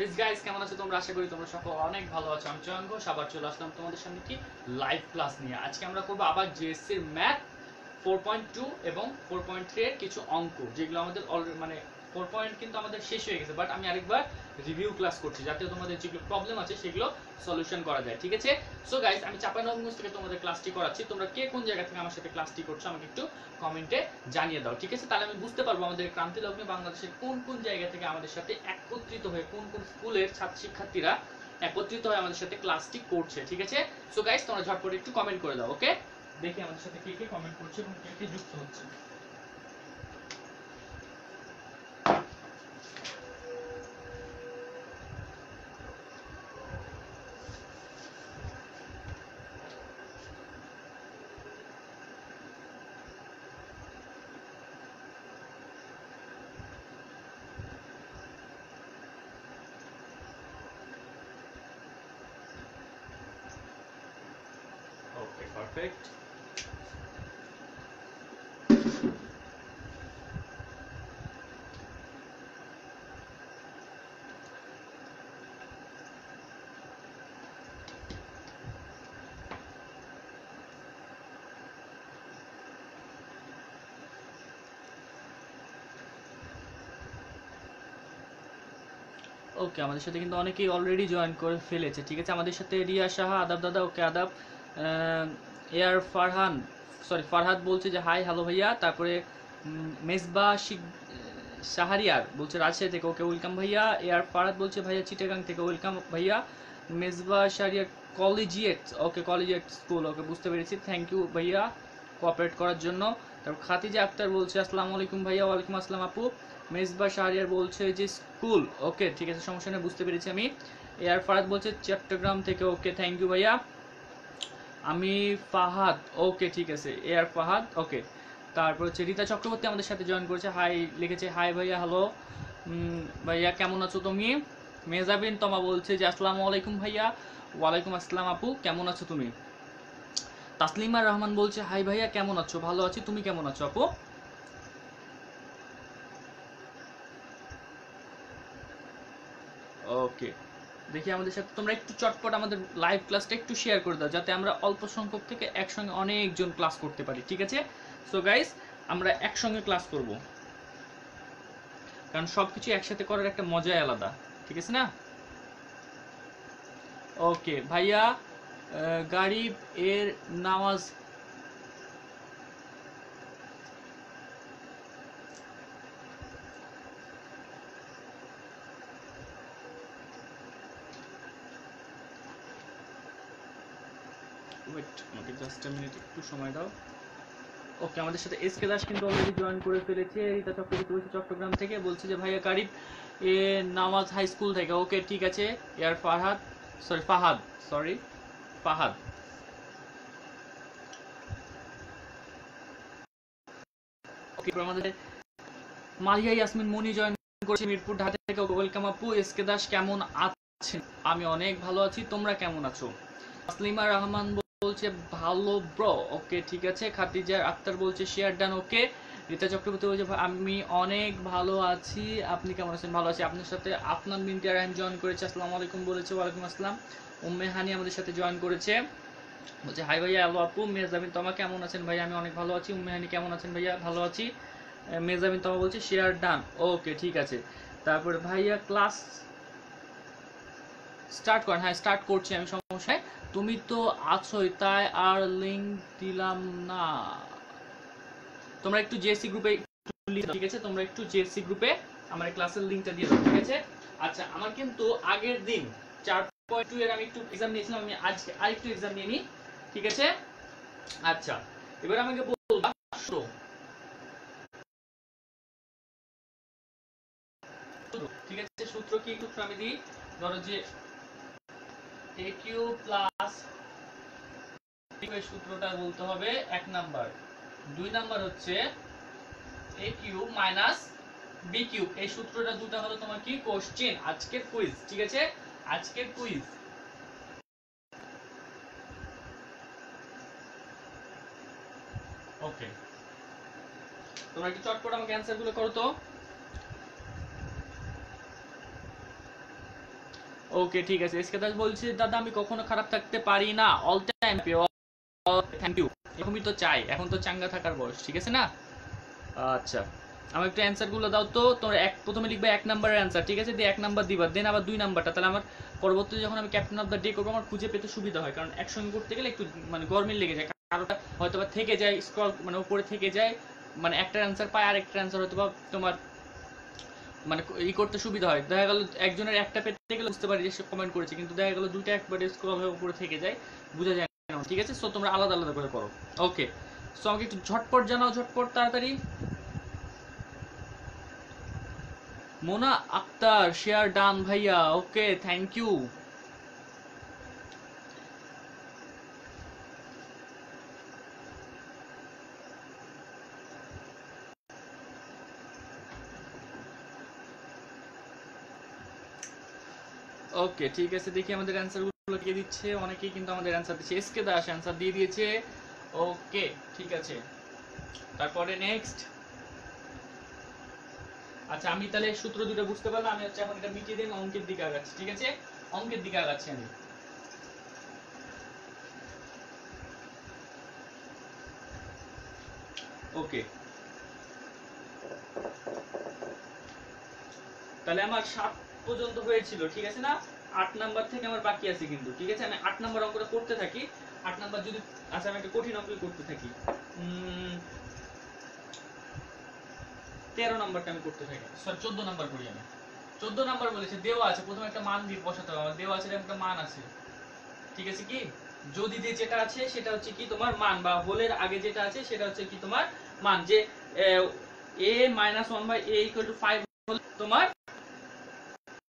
Please guys কেমন আছো তোমরা? আশা করি তোমরা সকল অনেক ভালো আছো। আমি চয়ঙ্গ সবার চলে আসলাম তোমাদের সামনে কি লাইভ ক্লাস নিয়ে। আজকে আমরা করব আবার জিএসসি এর ম্যাথ ফোর পয়েন্ট টু এবং ফোর পয়েন্ট থ্রি এর কিছু অঙ্ক, যেগুলো আমাদের মানে ফোর পয়েন্ট কিন্তু আমাদের শেষ হয়ে গেছে বাট আমি আরেকবার রিভিউ ক্লাস করছি, যাতে তোমাদের যেগুলো প্রবলেম আছে সেগুলো সলিউশন করা যায়, ঠিক আছে? সো গাইস আমি চাপানগঞ্জ থেকে তোমাদের ক্লাসটি করাচ্ছি, তোমরা কে কোন জায়গা থেকে আমার সাথে ক্লাসটি করছ আমাকে একটু কমেন্টে জানিয়ে দাও, ঠিক আছে? তাহলে আমি বুঝতে পারব আমাদের ক্রান্তি লগ্নে বাংলাদেশের কোন কোন জায়গা থেকে আমাদের সাথে একত্রিত হয়ে কোন কোন স্কুলের ছাত্র শিক্ষার্থীরা একত্রিত হয়ে আমাদের সাথে ক্লাসটি করছে, ঠিক আছে? সো গাইস তোমরা ঝটপট একটু কমেন্ট করে দাও ওকে দেখি আমাদের সাথে কে কে কমেন্ট করছে এবং কে কে যুক্ত হচ্ছে Okay, perfect. ওকে আমাদের সাথে কিন্তু অনেকেই অলরেডি জয়েন করে ফেলেছে, ঠিক আছে? আমাদের সাথে রিয়া সাহা, আদাব দাদা ওকে আদাব। এয়ার ফারহান সরি ফারহাদ বলছে যে হাই হ্যালো ভাইয়া। তারপরে মেজবা শিক শাহরিয়ার বলছে, রাজশাহী থেকে। ওকে ওয়েলকাম ভাইয়া। এয়ার ফারহাদ বলছে, ভাইয়া, চিটাগাং থেকে। ওয়েলকাম ভাইয়া। Mezba Shahriar collegiate okay collegiate school okay বুঝতে পেরেছি। থ্যাংক ইউ ভাইয়া কোঅপারেট করার জন্য। তারপর খাতিজা আক্তার বলছে, আসসালামু আলাইকুম ভাইয়া, ওয়ালাইকুম আসসালাম আপু। মেজবা শাহরিয়ার বলছে যে, স্কুল। ওকে, ঠিক আছে, সমস্যা নেই, বুঝতে পেরেছি আমি। এয়ার ফারাদ বলছে, চট্টগ্রাম থেকে। ওকে থ্যাংক ইউ ভাইয়া। আমি ফাহাদ, ওকে, ঠিক আছে, এয়ার ফাহাদ, ওকে। তারপর হচ্ছে, রীতা চক্রবর্তী আমাদের সাথে জয়েন করেছে। হাই লিখেছে হাই ভাইয়া হ্যালো ভাইয়া, কেমন আছো তুমি? মেজাবিন তোমা বলছে যে, আসসালামু আলাইকুম ভাইয়া। ওয়ালাইকুম আসসালাম আপু, কেমন আছো তুমি? তাসলিমা রহমান বলছে হাই ভাইয়া, কেমন আছো? ভালো আছি, তুমি কেমন আছো আপু? ওকে দেখি আমাদের সাথে, তোমরা একটু চটপট আমাদের লাইভ ক্লাসটা একটু শেয়ার করে দাও, যাতে আমরা অল্প সংখ্যক থেকে একসঙ্গে অনেকজন ক্লাস করতে পারি, ঠিক আছে? সো গাইস আমরা একসঙ্গে ক্লাস করব। কারণ সবকিছু একসাথে করার একটা মজাই আলাদা, ঠিক আছে না? ওকে ভাইয়া গারিব এর নামাজ ওয়েট আমাকে জাস্ট মিনিট একটু সময় দাও। ওকে আমাদের সাথে এস কে দাস কিন্তু অলরেডি জয়েন করে ফেলেছে, রীতা চক্রবর্তী বলছে চট্টগ্রাম থেকে, বলছে যে, ভাইয়া কারিব এ নামাজ হাই স্কুল থেকে। ওকে ঠিক আছে এয়ার ফারহাদ সরি ফাহাদ সরি ফাহাদ। আমাদের মারিয়া ইয়াসমিন মনি জয়েন করেছে মিরপুর ঢাকা থেকে। ওয়েলকাম আপু এস কে দাস কেমন আছেন? আমি অনেক ভালো আছি, তোমরা কেমন আছো? আসলিমা রহমান বলছে ভালো ব্রো ওকে ঠিক আছে। খাতিজা আক্তার বলছে share done okay Rita Chakraborty বলছে আমি অনেক ভালো আছি। আপনি কেমন আছেন? ভালো আছি। আপনার সাথে আপনার মিনটি আর জয়েন করেছে। আসসালামু আলাইকুম বলেছে। ওয়ালাইকুম আসসালাম। উম্মে হানি আমাদের সাথে জয়েন করেছে। বলছে হাই ভাইয়া আলো আপু। মেজামিন তোমা কেমন আছেন ভাইয়া? আমি অনেক ভালো আছি। উম্মে হানি কেমন আছেন ভাইয়া? ভালো আছি। আহ, মেজাবিন তোমা বলছে শেয়ার ডান ওকে ঠিক আছে। তারপরে ভাইয়া ক্লাস স্টার্ট করেন। হ্যাঁ স্টার্ট করছি আমি সমস্যায়। তুমি তো আছোই, তাই আর লিংক দিলাম না। তোমরা একটু জেসি গ্রুপে ঠিক আছে? তোমরা একটু জেসি গ্রুপে আমার ক্লাসের লিংকটা দিয়ে দাও, ঠিক আছে? আচ্ছা আমার কিন্তু আগের দিন চার পয়েন্ট টু এর আমি একটু এক্সাম নিয়েছিলাম, আমি আজকে আরেকটু এক্সাম নিয়ে নিই, ঠিক আছে? আচ্ছা এবার আমাকে বলবা ঠিক আছে, সূত্র কি, সূত্র আমি দিই, ধরো যে সূত্রটা বলতে হবে এক নাম্বার। দুই নাম্বার হচ্ছে A cube minus B cube এই সূত্রটা দুটো হলো তোমার কি? কোশ্চেন আজকের কুইজ ঠিক আছে? আজকের কুইজ ওকে তোমরা একটু চটপট আমাকে অ্যান্সারগুলো করো তো। ওকে ঠিক আছে। এসকে দাস বলছে, দাদা, আমি কখনো খারাপ থাকতে পারি না। অল টাইম থ্যাংক ইউ এরকমই তো চাই। এখন তো চাঙ্গা থাকার বয়স, ঠিক আছে না? আচ্ছা। আমার একটু অ্যান্সারগুলো দাও তো। তোমরা এক প্রথমে লিখবে এক নাম্বারের অ্যান্সার ঠিক আছে? দিয়ে এক নাম্বার দিবা। দেন আবার দুই নাম্বারটা তাহলে আমার পরবর্তীতে যখন আমি ক্যাপ্টেন অফ দ্য ডে করব, আমার খুঁজে পেতে সুবিধা হয়। কারণ একসঙ্গে করতে গেলে একটু মানে গরমিল লেগে যায়। কারোটা হয়তো বা থেকে যায় স্ক্রল মানে উপরে থেকে যায়। মানে একটা অ্যান্সার পায় আর একটা অ্যান্সার হয়তো বা তোমার মানে ই করতে সুবিধা হয়। দেখা গেল একজনের একটা পেতে গেলে বুঝতে পারি যে সে কমেন্ট করেছে, কিন্তু দেখা গেল দুইটা একবারে স্ক্রল হয়ে উপরে থেকে যায়, বোঝা যায় না। ঠিক আছে? সো তোমরা আলাদা আলাদা করে করো। ওকে সো আমাকে একটু ঝটপট জানাও, ঝটপট তাড়াতাড়ি। মোনা আক্তার শেয়ার ডান ভাইয়া। ওকে থ্যাংক ইউ ওকে ঠিক আছে, দেখি আমাদের অ্যান্সারগুলো কে দিচ্ছে। অনেকেই কিন্তু আমাদের অ্যান্সার দিচ্ছে। এসকে দাস অ্যান্সার দিয়ে দিয়েছে। ওকে ঠিক আছে। তারপরে নেক্সট আচ্ছা আমি তাহলে সূত্র দুটো বুঝতে পারলাম। আমি হচ্ছে এখন এটা মিটিয়ে দিন অঙ্কের দিকে আগাচ্ছি, ঠিক আছে? অঙ্কের দিকে আগাচ্ছি আমি। ওকে তাহলে আমার সাত পর্যন্ত হয়েছিল, ঠিক আছে না? আট নাম্বার থেকে আমার বাকি আছে কিন্তু, ঠিক আছে? আমি আট নাম্বার অঙ্কটা করতে থাকি। আট নাম্বার যদি আচ্ছা আমি একটা কঠিন অঙ্ক করতে থাকি। তেরো নাম্বারটা আমি করতে থাকি। সরি চোদ্দ নাম্বার করি আমি। চোদ্দ নাম্বার বলেছে, দেওয়া আছে। প্রথমে একটা মান দিয়ে বসাতে হবে। দেওয়া আছে একটা মান আছে। ঠিক আছে কি? যদি দিয়ে যেটা আছে, সেটা হচ্ছে কি তোমার মান, বা হোলের আগে যেটা আছে, সেটা হচ্ছে কি তোমার মান। যে, A minus one by A equal to five তোমার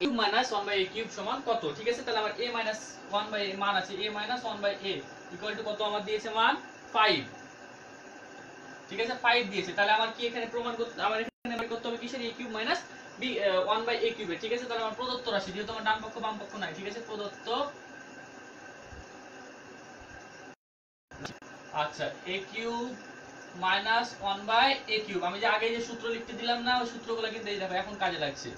cube minus one by A cube সমান কত? ঠিক আছে? তাহলে আমার A minus one by A মান আছে। A minus one by A equal to কত আমার দিয়েছে? মান ফাইভ ঠিক আছে? ফাইভ দিয়েছে। তাহলে আমার কি এখানে প্রমাণ করতে আমার এখানে বের করতে হবে কিসের? A cube minus B one by A. কিউবের ঠিক আছে? তাহলে আমার প্রদত্ত রাশি, যেহেতু আমার ডান পক্ষ, বাম পক্ষ নাই। ঠিক আছে? প্রদত্ত আচ্ছা A cube minus one by A cube আমি যে আগে যে সূত্র লিখতে দিলাম না, ওই সূত্রগুলো কিন্তু এই দেখো, এখন কাজে লাগছে।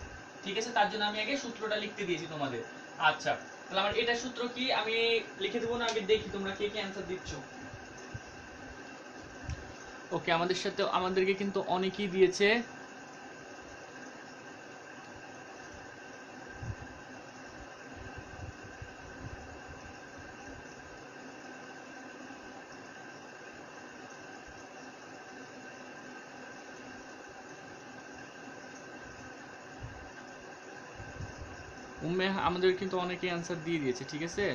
ঠিক আছে, তার জন্য আমি আগে সূত্রটা লিখতে দিয়েছি তোমাদের। আচ্ছা তাহলে আমার এটা সূত্র কি? আমি লিখে দেবো না? আমি দেখি তোমরা কে কি অ্যান্সার দিচ্ছ। ওকে আমাদের সাথে আমাদেরকে কিন্তু অনেকেই দিয়েছে। উম্মে আমাদের কিন্তু অনেকে অ্যান্সার দিয়ে দিয়েছে, ঠিক আছে?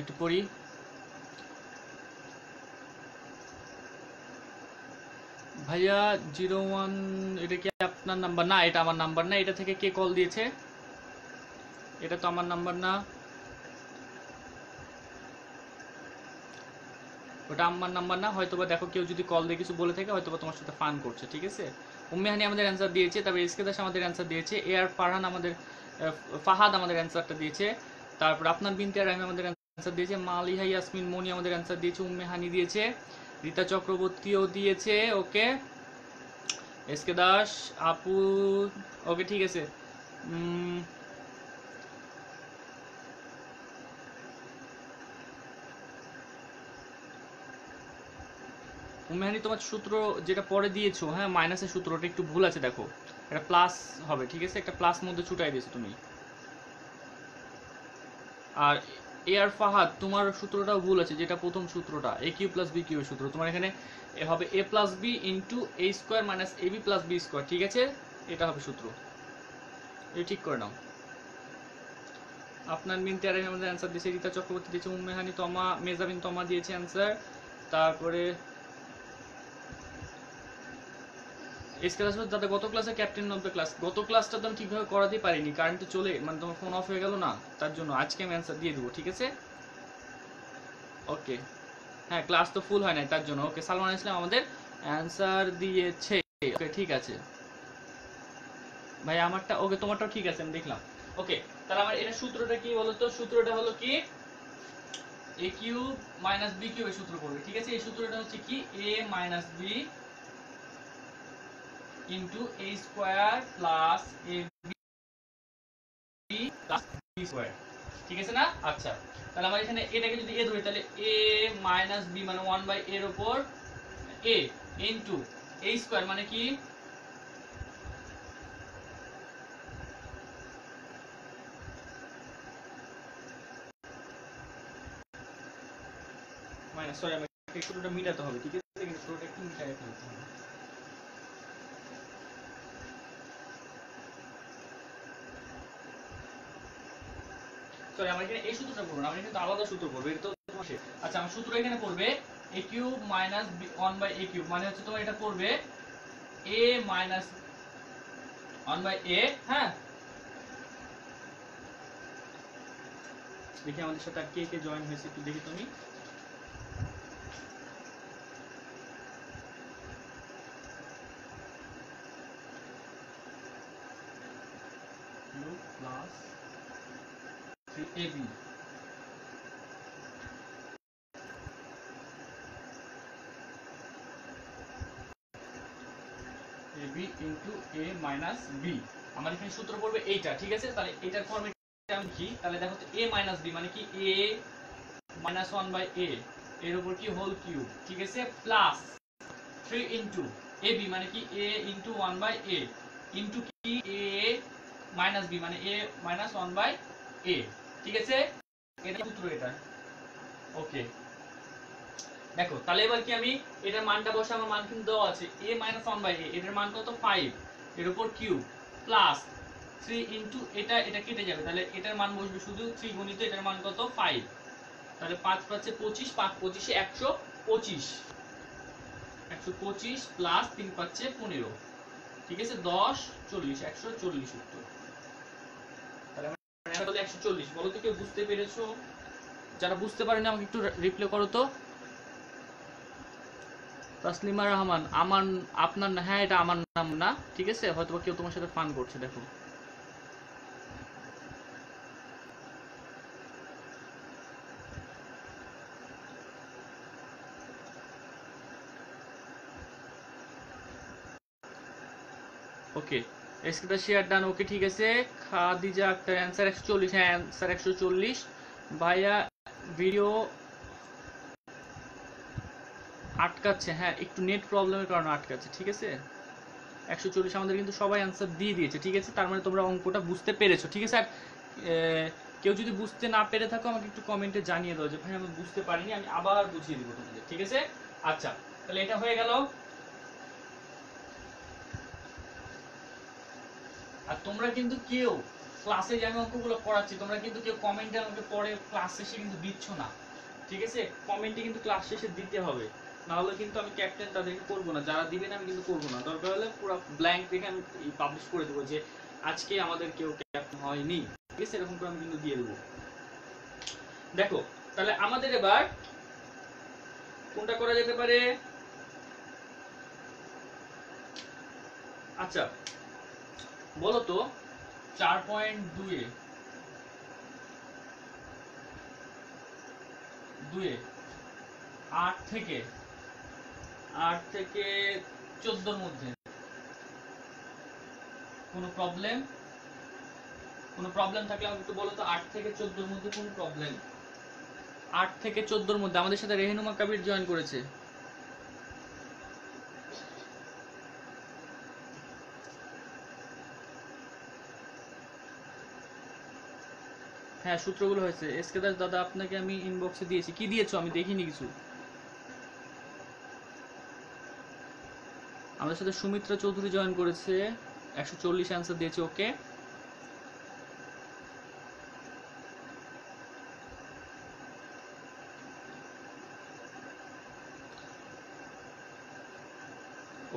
একটু পড়ি। ভাইয়া জিরো ওয়ান, এটা কি আপনার নাম্বার না, এটা আমার নাম্বার না। এটা থেকে কে কল দিয়েছে? এটা তো আমার নাম্বার না। ওটা আমার নাম্বার না। হয়তোবা দেখো কেউ যদি কল দিয়ে কিছু বলে থাকে, হয়তোবা তোমার সাথে ফান করছে, ঠিক আছে? উম্মেহানি আমাদের অ্যান্সার দিয়েছে তারপরে এসকে দাস আমাদের অ্যান্সার দিয়েছে। এ আর ফারহান আমাদের ফাহাদ আমাদের অ্যান্সারটা দিয়েছে। তারপর আপনার বিনতে আর আমি আমাদের অ্যান্সার দিয়েছে। মালিহা ইয়াসমিন মনি আমাদের অ্যান্সার দিয়েছে উম্মেহানি দিয়েছে রীতা চক্রবর্তীও দিয়েছে ওকে? এস কে দাস আপু ওকে ঠিক আছে। উম, উম্মেহানি তোমার সূত্র যেটা পরে দিয়েছ হ্যাঁ মাইনাসের সূত্রটা একটু ভুল আছে দেখো। এটা প্লাস হবে, ঠিক আছে? একটা প্লাস মধ্যে ছুটাই দিয়েছ তুমি। আর এ আর ফাহাদ, তোমার সূত্রটাও ভুল আছে, যেটা প্রথম সূত্রটা A cube plus B cube সূত্র। তোমার এখানে এ হবে A plus B into A square minus A B plus B square ঠিক আছে? এটা হবে সূত্র। এটা ঠিক করে নাও। আপনার মিনতে আর আমাদের অ্যান্সার দিয়েছে, রীতা চক্রবর্তী দিয়েছে উম্মেহানি তমা, মেজাবিন তমা দিয়েছে অ্যান্সার তারপরে এস ক্লাস দাদা গত ক্লাসে ক্যাপ্টেন অফ দ্য ক্লাস গত ক্লাসটা তো আমি ঠিকভাবে করাতে পারিনি কারেন্ট চলে মানে তোমার ফোন অফ হয়ে গেল না, তার জন্য আজকে আমি অ্যান্সার দিয়ে দেবো, ঠিক আছে? ওকে হ্যাঁ ক্লাস তো ফুল হয় নাই, তার জন্য। ওকে সালমান ইসলাম আমাদের অ্যান্সার দিয়েছে। ওকে ঠিক আছে। ভাই, আমারটা ওকে তোমারটাও ঠিক আছে, আমি দেখলাম। ওকে তাহলে আমার এটা সূত্রটা কি বলতো? সূত্রটা হলো কি? এ কিউব মাইনাস বি কিউবের সূত্র পড়বে, ঠিক আছে? এই সূত্রটা হচ্ছে কি? A minus B into A square plus A B square ঠিক আছে না? আচ্ছা। তাহলে আমার এখানে এটাকে যদি এ ধরি, তাহলে এ মাইনাস বি মানে ওয়ান বাই এর ওপর এ ইন্টু এ স্কোয়ার মানে কি? মাইনাস সরি আমাকে ওটা মিটাতে হবে, ঠিক আছে? কিন্তু ওটা একটু মিটাতে হবে। সরি আমরা এখানে এই সূত্রটা পড়ব না আমি কিন্তু আলাদা সূত্র তো আচ্ছা আমার সূত্র এখানে কিউব বাই কিউব মানে হচ্ছে এটা পড়বে এ মাইনাস ওয়ান বাই হ্যাঁ? দেখি আমাদের সাথে কে কে জয়েন হয়েছে একটু দেখি তুমি cube plus three A B A B into A minus B আমার এখানে সূত্র পড়বে এইটা, ঠিক আছে? তাহলে এটার ফর্মে আমি কি? তাহলে দেখো তো এ মাইনাস বি মানে কি? A minus one by A এর উপর কি? হোল কিউব ঠিক আছে? Plus three into A B মানে কি? A into one by A into কি? এ মাইনাস বি মানে A minus one by A ঠিক আছে? এটা সূত্র এটা। ওকে দেখো, তাহলে এবার কি আমি এটার মানটা বসে আমার মান কিন্তু দেওয়া আছে A minus one by A এটার মান কত? ফাইভ এর উপর কিউ প্লাস থ্রি ইন্টু এটা এটা কেটে যাবে। তাহলে এটার মান বসবে শুধু থ্রি গুণিত এটার মান কত? ফাইভ তাহলে পাঁচ পাচ্ছে পঁচিশ, পাঁচ পঁচিশে একশো পঁচিশ। একশো পঁচিশ প্লাস তিন পাচ্ছে পনেরো। ঠিক আছে? দশ, চল্লিশ, একশো চল্লিশ উত্তর। আমার একশো চল্লিশ। বলো তো কেউ বুঝতে পেরেছ? যারা বুঝতে পারেনি, আমাকে একটু রিপ্লে করো তো। তাসলিমা রহমান আমার আপনার না হ্যাঁ এটা আমার নাম না, ঠিক আছে? হয়তো কেউ তোমার সাথে ফান করছে, দেখো। ওকে এসকেটা শেয়ার ডান ওকে ঠিক আছে। খাদিজা আক্তার অ্যান্সার একশো চল্লিশ। হ্যাঁ অ্যান্সার একশো চল্লিশ। ভাইয়া ভিডিও আটকাচ্ছে। হ্যাঁ একটু নেট প্রবলেমের কারণে আটকাচ্ছে, ঠিক আছে? একশো চল্লিশ আমাদের কিন্তু সবাই অ্যান্সার দিয়ে দিয়েছে, ঠিক আছে? তার মানে তোমরা অঙ্কটা বুঝতে পেরেছ, ঠিক আছে? আর কেউ যদি বুঝতে না পেরে থাকো, আমাকে একটু কমেন্টে জানিয়ে দাও যে, ভাই, আমি বুঝতে পারিনি, আমি আবার বুঝিয়ে দিব তোমাদের ঠিক আছে? আচ্ছা তাহলে এটা হয়ে গেল। আর তোমরা কিন্তু কেউ ক্লাসে যে আমি অঙ্কগুলো করাচ্ছি তোমরা কিন্তু কেউ কমেন্টে আমাকে পরে ক্লাস শেষে কিন্তু দিচ্ছ না। ঠিক আছে? কমেন্টে কিন্তু ক্লাস শেষে দিতে হবে। না হলে কিন্তু আমি ক্যাপ্টেন তাদেরকে করব না। যারা দিবেন আমি কিন্তু করব না। দরকার হলে পুরো ব্ল্যাঙ্ক দেখে আমি পাবলিশ করে দেবো যে, আজকে আমাদের কেউ ক্যাপ্টেন হয়নি। ঠিক আছে? এরকম করে আমি কিন্তু দিয়ে দেবো। দেখো, তাহলে আমাদের এবার কোনটা করা যেতে পারে? আচ্ছা বলো তো চার পয়েন্ট দুয়ে দুয়ে আট থেকে। আট থেকে চোদ্দোর মধ্যে। কোনো প্রবলেম কোনো প্রবলেম থাকলে আমাকে একটু বলো তো, আট থেকে চোদ্দোর মধ্যে কোনো প্রবলেম আট থেকে চোদ্দোর মধ্যে। আমাদের সাথে রেহেনুমা কাবির জয়েন করেছে। হ্যাঁ সূত্রগুলো হয়েছে। এসকে দাস দাদা, আপনাকে আমি ইনবক্সে দিয়েছি। কি দিয়েছ? আমি দেখিনি কিছু। আমাদের সাথে সুমিত্রা চৌধুরী জয়েন করেছে। একশো চল্লিশ অ্যান্সার দিয়েছে ওকে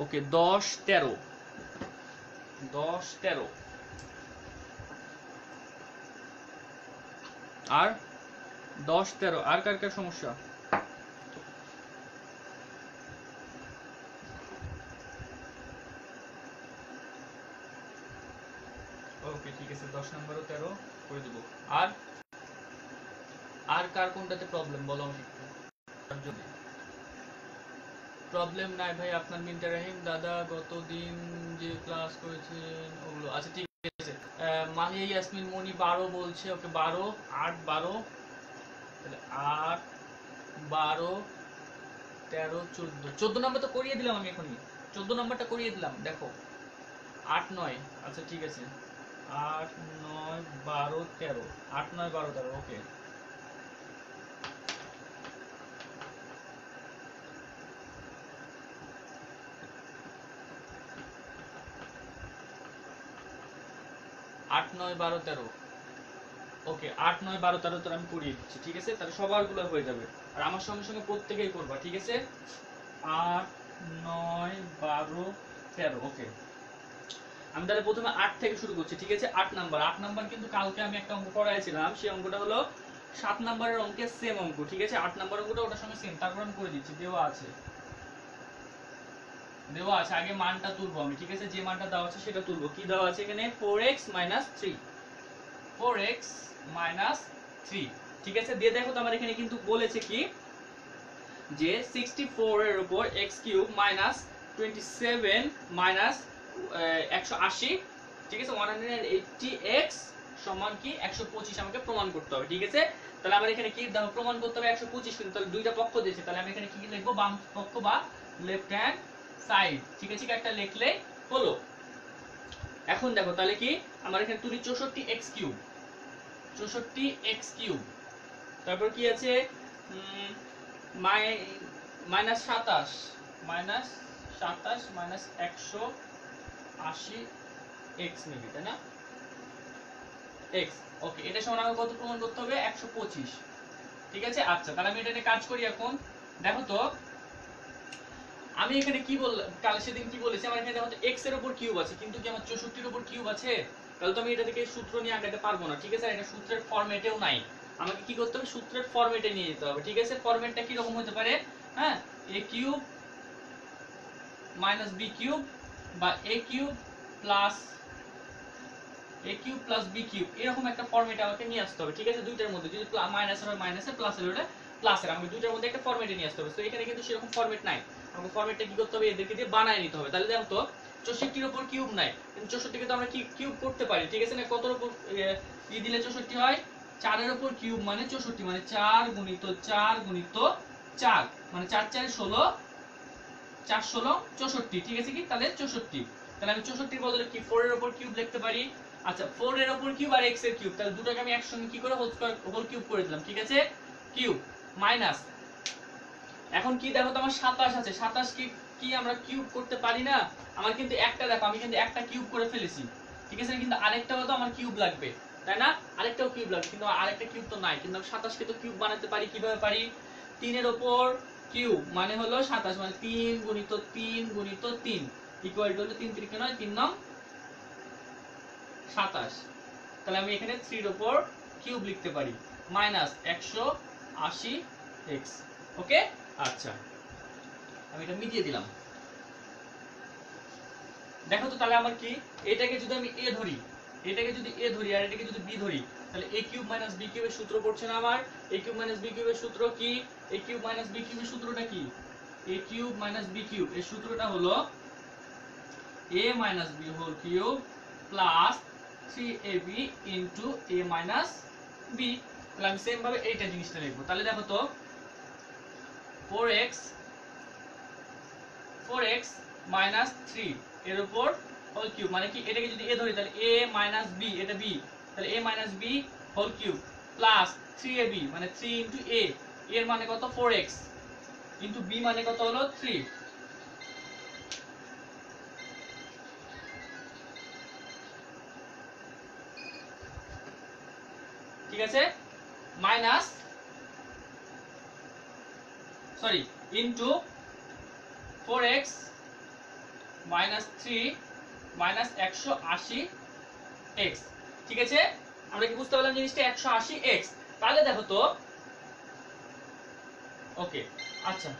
ওকে দশ তেরো। দশ তেরো। আর দশ তেরো। আর কার কার সমস্যা? ওকে ঠিক আছে, দশ নম্বরও তেরো, করে দেবো। আর? আর কার কোনটাতে প্রবলেম বলো আমাকে একটু। প্রবলেম নাই ভাই, আপনার মিন্টা রাহিম দাদা গতদিন যে ক্লাস করেছেন, ওগুলো। আচ্ছা ঠিক মাহিয়া ইয়াসমিন মনি বারো বলছে, ওকে বারো, আট, বারো, তাহলে আট, বারো, তেরো, চোদ্দ। চোদ্দ নম্বর তো করিয়ে দিলাম আমি এখনই। চোদ্দ নম্বরটা করিয়ে দিলাম, দেখো। আট, নয়। আচ্ছা ঠিক আছে। আট, নয়, বারো, তেরো। আট, নয়, বারো, তেরো, ওকে। আট, নয়, বারো, তেরো। ওকে, আট, নয়, বারো, তেরো তেরো আমি করিয়ে দিচ্ছি, ঠিক আছে? তাহলে সবারগুলো হয়ে যাবে। আর আমার সঙ্গে সঙ্গে প্রত্যেকেই করবা, ঠিক আছে? আট, নয়, বারো, তেরো, ওকে। আমি তাহলে প্রথমে আট থেকে শুরু করছি, ঠিক আছে? আট নাম্বার। আট নাম্বার কিন্তু কালকে আমি একটা অঙ্ক করাইছিলাম, সেই অঙ্কটা হলো সাত নাম্বারের অঙ্কের সেম অঙ্ক, ঠিক আছে? আট নাম্বার অঙ্কটা ওটার সঙ্গে সেম তারপর আমি করে দিচ্ছি, দেওয়া আছে। দেওয়া আছে, আগে মানটা তুলবো আমি, ঠিক আছে? যে মানটা দেওয়া আছে সেটা তুলবো। কি দেওয়া আছে এখানে? Four X minus three four X minus three ঠিক আছে? দিয়ে দেখো তো আমার এখানে কিন্তু বলেছে কি? যে সিক্সটি এর উপর X cube minus twenty seven minus একশো আশি, ঠিক আছে? ওয়ান হান্ড্রেড এইটটি এক্স সমান কি? একশো পঁচিশ আমাকে প্রমাণ করতে হবে, ঠিক আছে? তাহলে আমার এখানে কি প্রমাণ করতে হবে একশো পঁচিশ কিন্তু তাহলে দুইটা পক্ষ দিয়েছে। তাহলে আমি এখানে কি লিখব? বাম পক্ষ বা লেফট হ্যান্ড সাইড ঠিক আছে? একটা লিখলে হলো। এখন দেখো, তাহলে কি? আমার এখানে তুলি চৌষট্টি এক্স কিউব। চৌষট্টি এক্স কিউব। তারপর কি আছে? মাইনাস সাতাশ মাইনাস সাতাশ, মাইনাস একশো আশি এক্স নেবে, তাই না? এক্স, ওকে এটা সমান আমাকে কত প্রমাণ করতে হবে? একশো পঁচিশ। ঠিক আছে? আচ্ছা তাহলে আমি এটা নিয়ে কাজ করি এখন। দেখো তো আমি এখানে কি বললাম কাল সেদিন কি বলেছি, আমার এখানে তো এক্সের উপর কিউব আছে, কিন্তু কি আমার চৌষট্টির উপর কিউব আছে? তাহলে তো আমি এটা থেকে সূত্র নিয়ে আগাতে পারব না, ঠিক আছে? এটা সূত্রের ফরম্যাটেও নাই। আমাকে কি করতে হবে? সূত্রের ফরম্যাটে নিয়ে যেতে হবে, ঠিক আছে? ফরম্যাটটা কি রকম হতে পারে? হ্যাঁ? A cube minus B cube বা A cube plus A cube plus B cube এরকম একটা ফরম্যাটে আমাকে নিয়ে আসতে হবে, ঠিক আছে? দুইটার মধ্যে, যদি মাইনাসের হয় মাইনাসের প্লাসের হলে প্লাসের আমাকে দুইটার মধ্যে একটা ফরম্যাটে নিয়ে আসতে হবে, তো এখানে কিন্তু সেরকম ফরম্যাট নাই। আমাকে ফরম্যাটটা কি করতে হবে এদেরকে দিয়ে বানায় নিতে হবে। তাহলে দেখো তো, চৌষট্টির উপর কিউব নাই। চৌষট্টিকে তো আমরা কি কিউব করতে পারি, ঠিক আছে? না, কতর উপর কি দিলে চৌষট্টি হয়? চারের উপর কিউব মানে চৌষট্টি মানে চার গুণিত চার গুণিত চার। মানে চার চার ষোলো চার ষোলো, চৌষট্টি, ঠিক আছে কি? তাহলে চৌষট্টি। তাহলে আমি চৌষট্টির বদলে কি ফোর এর উপর কিউব লিখতে পারি? আচ্ছা ফোর এর উপর কিউব আর এক্সের কিউব তাহলে দুটোকে আমি একসঙ্গে কি করে হোল কিউব করে দিলাম, ঠিক আছে? কিউব মাইনাস এখন কি দেখো তো আমার সাতাশ আছে। সাতাশ কি কি আমরা কিউব করতে পারি না? আমার কিন্তু একটা দেখো, আমি কিন্তু একটা কিউব করে ফেলেছি। ঠিক আছে? কিন্তু আরেকটাও তো আমার কিউব লাগবে। তাই না? আরেকটাও কিউব লাগবে। কিন্তু আরেকটা কিউব তো নাই। কিন্তু সাতাশকে তো কিউব বানাতে পারি, কীভাবে পারি? তিনের ওপর কিউব মানে হলো সাতাশ মানে তিন গুণিত তিন গুণিত তিন। ইকুয়াল টু হলো তিন তিরিকে নয়, তিন নং সাতাশ। তাহলে আমি এখানে থ্রির ওপর কিউব লিখতে পারি। মাইনাস একশো আশি এক্স ওকে আচ্ছা। আমি এটা মিটিয়ে দিলাম। দেখো তো তাহলে আমার কি? এটাকে যদি আমি এ ধরি, এটাকে যদি এ ধরি আর এটাকে যদি বি ধরি, তাহলে এ কিউব মাইনাস বি কিউবের সূত্র পড়ছে না আমার? এ কিউব মাইনাস বি কিউবের সূত্র কি? এ কিউব মাইনাস বি কিউবের সূত্রটা কি? A cube minus B cube. এর সূত্রটা হলো A minus B whole cube plus three A B into A minus B তাহলে আমি সেম ভাবে এইটা জিনিসটা লিখব। তাহলে দেখো তো four X four X minus three এর উপর হোল কিউব মানে কি? এটাকে যদি এ ধরি, তাহলে এ মাইনাস বি, এটা বি। তাহলে A minus B whole cube plus three A B মানে থ্রি ইন্টু এ। এর মানে কত? ফোর এক্স ইন্টু বি মানে কত হলো? থ্রি। ঠিক আছে? Minus sorry into four X minus three minus একশো আশি এক্স ঠিক আছে? আমরা কি বুঝতে পারলাম জিনিসটা? একশো আশি এক্স তাহলে দেখো তো। ওকে আচ্ছা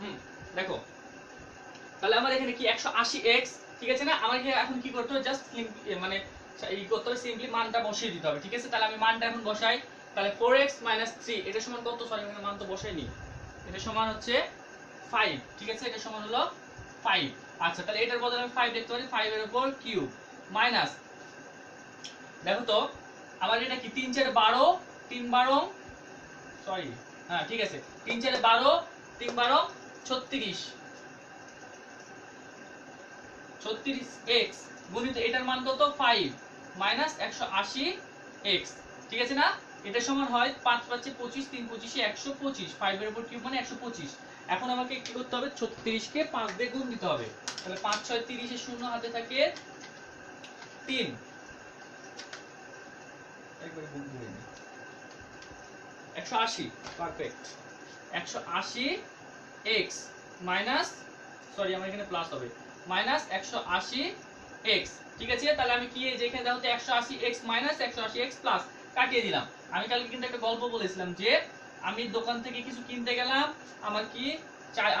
হুম দেখো তাহলে আমার এখানে কি ঠিক আছে না? আমার এখানে কি করতে হবে? জাস্ট মানে এই করতে হবে সিম্পলি মানটা বসিয়ে দিতে হবে, ঠিক আছে? তাহলে আমি মানটা এখন বসাই। তাহলে ফোর এক্স মাইনাস থ্রি সমান কত? সরি মান তো এটা সমান হচ্ছে ফাইভ ঠিক আছে? এটা সমান হলো ফাইভ আচ্ছা তাহলে এটার বদলে আমি ফাইভ লিখতে পারি। ফাইভ এর উপর কিউব মাইনাস দেখো তো, আমার এটা কি? তিন চারে বারো, তিন বারো সরি হ্যাঁ ঠিক আছে। তিন চারে বারো, তিন বারো, ছত্রিশ। ছত্রিশ এক্স গুণিত এটার মান কত? ফাইভ। মাইনাস একশো আশি এক্স। ঠিক আছে না? এটা সমান হয় পাঁচ পাঁচে পঁচিশ, তিন পঁচিশে একশো পঁচিশ। ফাইভের উপর কিউব মানে একশো পঁচিশ। এখন আমাকে কি করতে হবে? ছত্রিশকে পাঁচ দিয়ে গুণ দিতে হবে। তাহলে পাঁচ, ছয়, তিরিশে শূন্য হাতে থাকে তিন। একশো আশি। পারফেক্ট একশো আশি এক্স মাইনাস, সরি, আমার এখানে প্লাস হবে। মাইনাস ঠিক আছে? তাহলে আমি কি যে দেখো একশো আশি এক্স মাইনাস একশো আশি এক্স প্লাস কাটিয়ে দিলাম। আমি কালকে কিন্তু একটা গল্প বলেছিলাম যে আমি দোকান থেকে কিছু কিনতে গেলাম, আমার কি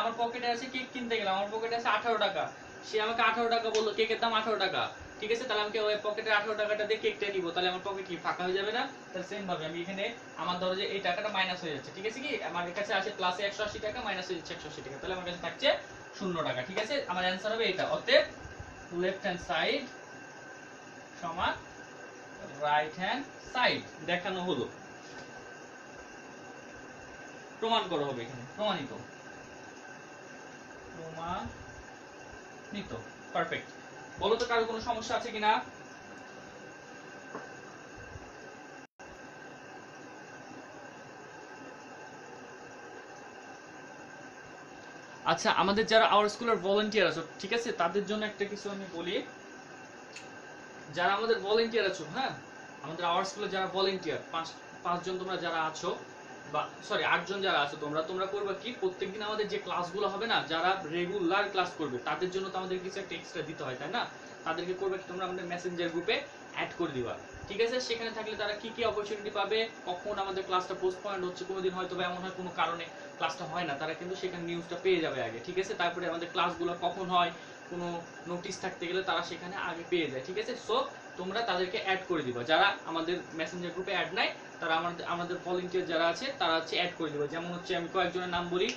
আমার পকেটে আছে কেক কিনতে গেলাম, আমার পকেটে আছে আঠারো টাকা। সে আমাকে আঠারো টাকা বলল কেকের দাম আঠারো টাকা। ঠিক আছে? তাহলে আমাকে ওই পকেটের আঠারো টাকাটা দিয়ে কেকটা নিবো? তাহলে আমার পকেট কি ফাঁকা হয়ে যাবে না? তাহলে সেম ভাবে আমি এখানে আমার ধরো যে এই টাকাটা মাইনাস হয়ে যাচ্ছে। ঠিক আছে কি? আমার কাছে আছে প্লাসে একশো আশি টাকা মাইনাস হয়ে যাচ্ছে একশো আশি টাকা। তাহলে আমার কাছে থাকছে শূন্য টাকা, ঠিক আছে? আমার অ্যান্সার হবে এটা। অতএব লেফট হ্যান্ড সাইড সমান রাইট হ্যান্ড সাইড দেখানো হলো। প্রমাণ করা হবে এখানে। প্রমাণিত। প্রমাণিত। পারফেক্ট বলো তো, কারও কোনো সমস্যা আছে কিনা? আচ্ছা আমাদের যারা আওয়ার স্কুলের ভলেন্টিয়ার আছো, ঠিক আছে? তাদের জন্য একটা কিছু আমি বলি। যারা আমাদের ভলেন্টিয়ার আছো হ্যাঁ? আমাদের আওয়ার স্কুলে যারা ভলেন্টিয়ার পাঁচ, পাঁচজন তোমরা যারা আছো, বা সরি আটজন যারা আছো তোমরা তোমরা করবে কি? প্রত্যেকদিন আমাদের যে ক্লাসগুলো হবে না, যারা রেগুলার ক্লাস করবে, তাদের জন্য তো আমাদের কিছু একটা এক্সট্রা দিতে হয়, তাই না? তাদেরকে করবে তোমরা আমাদের মেসেঞ্জার গ্রুপে অ্যাড করে দিবা। ঠিক আছে? সেখানে থাকলে তারা কি কি অপরচুনিটি পাবে? কখন আমাদের ক্লাসটা পোস্টপয়েন্ট হচ্ছে, কোনোদিন হয়তো বা এমন হয়, কোনো কারণে ক্লাসটা হয় না। তারা কিন্তু সেখানে নিউজটা পেয়ে যাবে আগে, ঠিক আছে? তারপরে আমাদের ক্লাসগুলো কখন হয়, কোনো নোটিশ থাকতে গেলে তারা সেখানে আগে পেয়ে যায়, ঠিক আছে? সো তোমরা তাদেরকে অ্যাড করে দিবা। যারা আমাদের মেসেঞ্জার গ্রুপে অ্যাড নাই, তারা আমাদের আমাদের ভলেন্টিয়ার যারা আছে, তারা হচ্ছে অ্যাড করে দিবা। যেমন হচ্ছে আমি কয়েকজনের নাম বলি,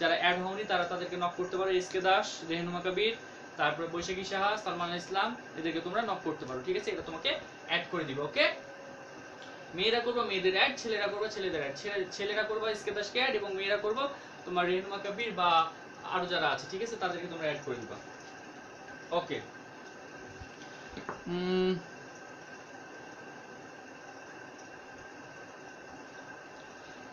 যারা অ্যাড হওনি, তারা তাদেরকে নক করতে পারো। এসকে দাস, রেহনুমা কবির তারপরে বৈশাখী সাহা সালমান ইসলাম, এদেরকে তোমরা নক করতে পারো, ঠিক আছে? এটা তোমাকে অ্যাড করে দিবে ওকে মেয়েরা করব, মেয়েদের অ্যাড ছেলেরা করব, ছেলেদের অ্যাড ছেলেরা করব স্কেদাসকে দাসকে অ্যাড এবং মেয়েরা করব তোমার রেহনুমা কাবির বা আরও যারা আছে, ঠিক আছে? তাদেরকে তোমরা অ্যাড করে দিবা। ওকে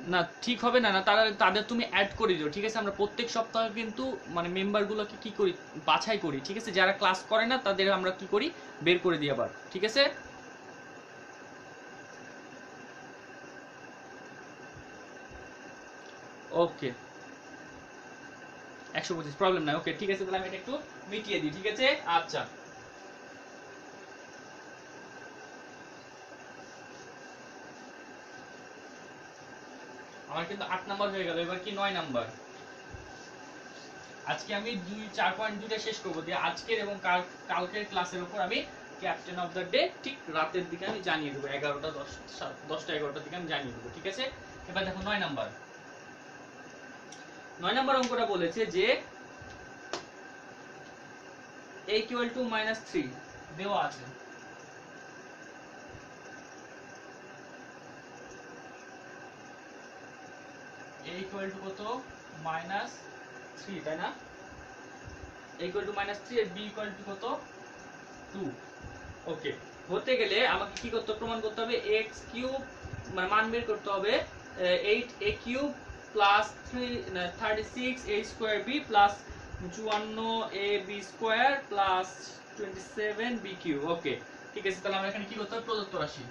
না, ঠিক হবে না না, তারা, তাদের তুমি অ্যাড করে দিও, ঠিক আছে? আমরা প্রত্যেক সপ্তাহে কিন্তু মানে মেম্বারগুলোকে কি করি? বাছাই করি, ঠিক আছে? যারা ক্লাস করে না, তাদের আমরা কি করি? বের করে দিই আবার, ঠিক আছে? ওকে। একশো পঁচিশ প্রবলেম নাই, ওকে, ঠিক আছে, তাহলে আমি এটা একটু মিটিয়ে দিই, ঠিক আছে? আচ্ছা। আমার কিন্তু আট নাম্বার হয়ে গেল, এবার কি নয় নাম্বার? আজকে আমি দুই, চার পয়েন্ট দুইটা শেষ করব, দিয়ে আজকের এবং কালকের ক্লাসের উপর আমি ক্যাপ্টেন অফ দ্য ডে ঠিক রাতের দিকে আমি জানিয়ে দেবো, এগারোটা দশ দশটা এগারোটার দিকে আমি জানিয়ে দেবো, ঠিক আছে? এবার দেখো নয় নাম্বার। নয় নাম্বার অঙ্কটা বলেছে যে a equal to minus three দেওয়া আছে। A ইকুয়াল টু কত? মাইনাস থ্রি গেলে আমাকে কি করতে প্রমাণ করতে হবে কিউব মানে মান বের করতে হবে eight A cube plus three thirty six A square B plus চুয়ান্ন A B square plus twenty seven B cube okay ঠিক আছে, তাহলে আমরা এখানে কি করতে হবে? প্রদত্ত রাশি।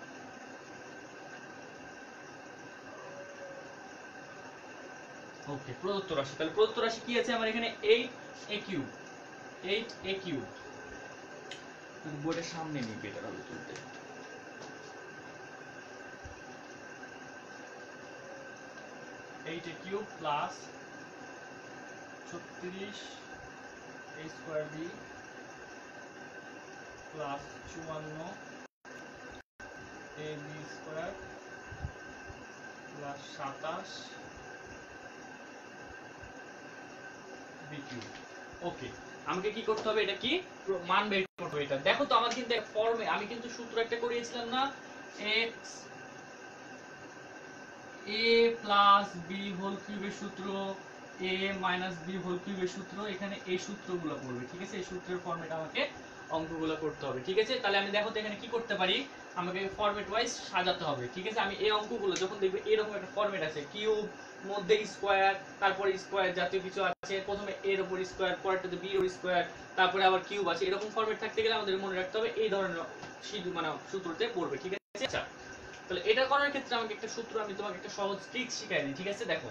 ওকে প্রদত্ত রাশি। তাহলে প্রদত্ত রাশি কি আছে? আমার এখানে 8 এ কিউব 8 এ কিউব বোর্ডের সামনে নিয়ে বেটার হবে তুলতে। এইট এ প্লাস ছত্রিশ এ স্কোয়ার বি প্লাস চুয়ান্ন এ বি স্কোয়ার প্লাস সাতাশ বি ওকে আমাকে কি করতে হবে? এটা কি? মান বের এটা। দেখো তো, আমার কিন্তু ফর্মে আমি কিন্তু সূত্র একটা করিয়েছিলাম না। X A plus B whole কিউবের সূত্র এ মাইনাস বি হোল কিউবের সূত্র, এখানে এই সূত্রগুলো পড়বে, ঠিক আছে? এই সূত্রের ফর্মেটা আমাকে অঙ্কগুলো করতে হবে, ঠিক আছে? তাহলে আমি দেখো তো এখানে কি করতে পারি? আমাকে ফরম্যাট ওয়াইজ সাজাতে হবে, ঠিক আছে? আমি এই অঙ্কগুলো যখন দেখবে, এরকম একটা ফরম্যাট আছে কিউব মধ্যে স্কোয়ার তারপরে স্কোয়ার জাতীয় কিছু আছে, প্রথমে এর উপর স্কোয়ার পরেরটাতে বি এর স্কোয়ার তারপরে আবার কিউব আছে, এরকম ফরম্যাট থাকতে গেলে আমাদের মনে রাখতে হবে এই ধরনের মানে সূত্রতে পড়বে, ঠিক আছে? আচ্ছা তাহলে এটা করার ক্ষেত্রে আমাকে একটা সূত্র, আমি তোমাকে একটা সহজ ট্রিক শিখাই দিই, ঠিক আছে? দেখো,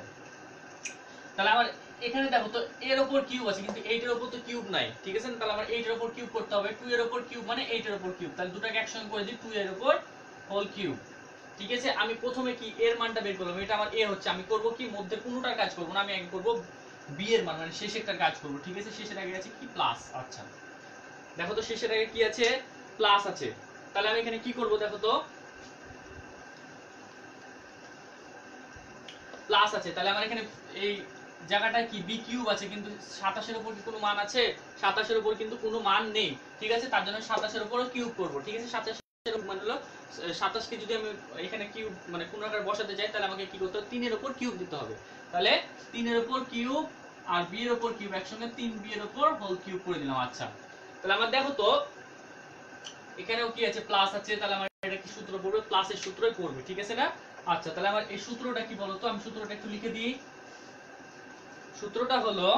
তাহলে আমার এখানে দেখো তো এর উপর কিউব আছে, কিন্তু এইটার উপর তো কিউব নাই। ঠিক আছে? তাহলে আমার এইটার উপর কিউব করতে হবে। টু এর উপর কিউব মানে এইটার উপর কিউব তাহলে দুটাকে একসঙ্গে করে দিই টু এর উপর হোল কিউব ঠিক আছে? আমি প্রথমে কি এর মানটা বের করলাম? এটা আমার এ হচ্ছে। আমি করব কি? মধ্যে কোনোটার কাজ করব না। আমি আগে করব বি এর মান মানে শেষেরটার কাজ করব। ঠিক আছে? শেষের আগে আছে কি? প্লাস আচ্ছা। দেখো তো শেষের আগে কি আছে? প্লাস আছে। তাহলে আমি এখানে কি করব দেখো তো? প্লাস আছে। তাহলে আমার এখানে এই জায়গাটায় কি বি কিউব আছে, কিন্তু সাতাশের উপর কি কোনো মান আছে? সাতাশের উপর কিন্তু কোনো মান নেই, ঠিক আছে? তার জন্য সাতাশের উপরও কিউব করব, ঠিক আছে? সাতাশের মানে হলো সাতাশকে যদি আমি এখানে কিউব মানে কোন বসাতে তাহলে আমাকে কি করতে হবে? তিনের উপর কিউব দিতে হবে। তাহলে তিনের উপর কিউব আর বি এর উপর কিউব একসঙ্গে তিন বি এর উপর হোল কিউব করে দিলাম আচ্ছা। তাহলে আমার দেখো তো, এখানেও কি আছে? প্লাস আছে, তাহলে আমার এটা কি সূত্র পড়বে? প্লাসের সূত্রই ঠিক আছে না? আচ্ছা তাহলে আমার এই সূত্রটা কি বলতো? আমি সূত্রটা একটু লিখে দিই। সূত্রটা হলো